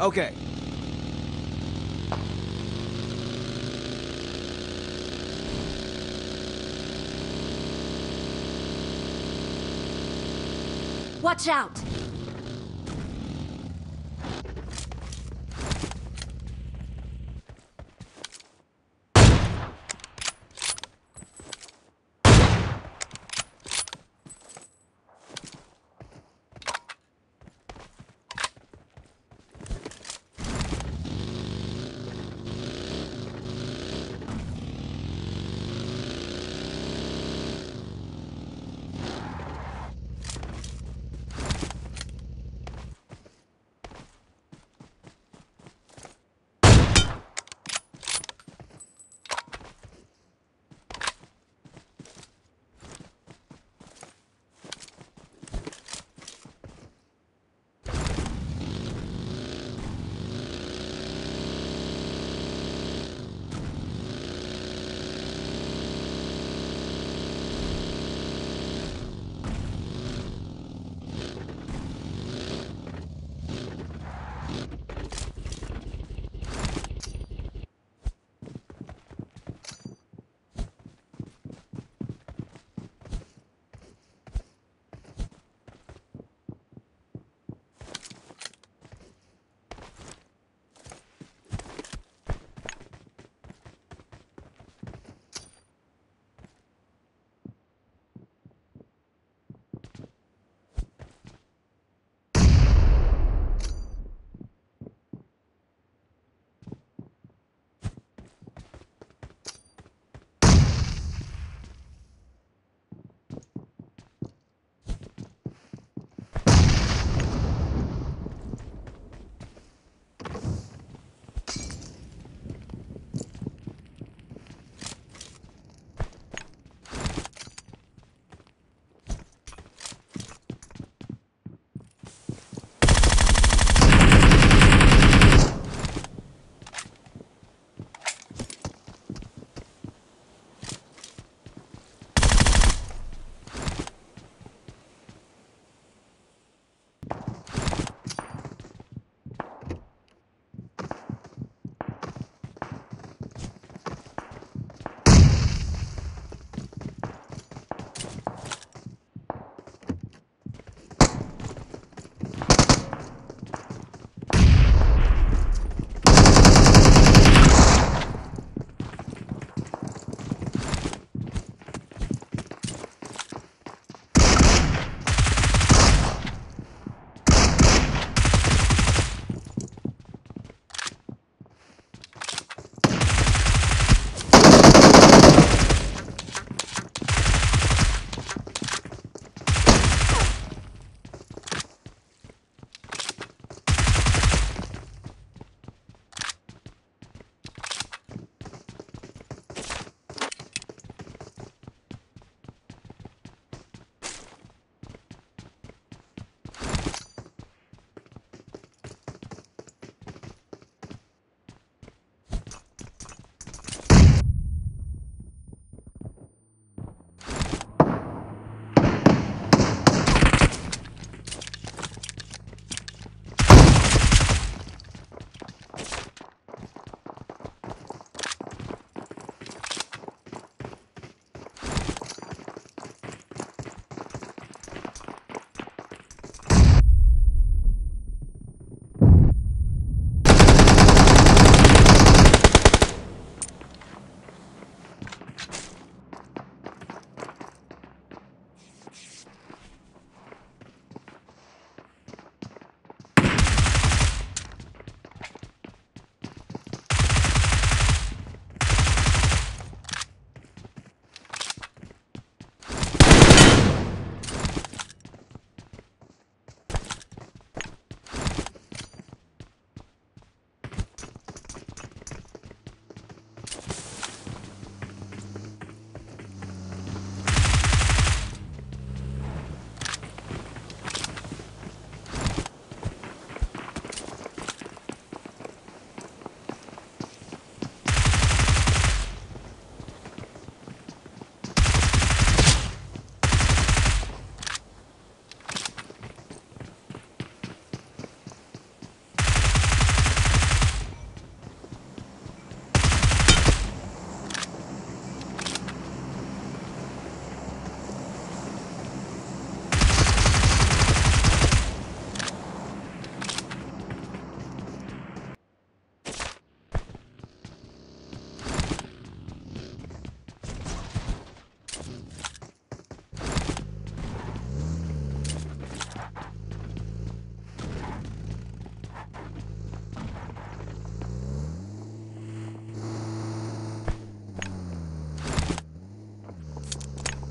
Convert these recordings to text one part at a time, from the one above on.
Okay. Watch out!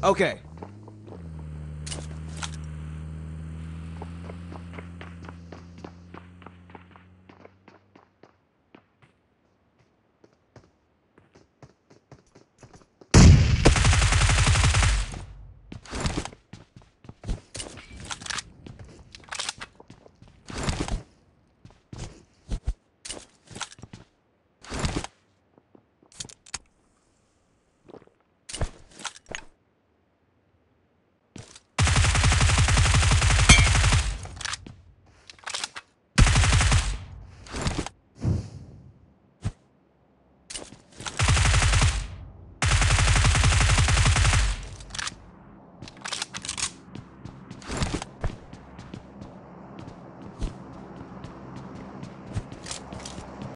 Okay.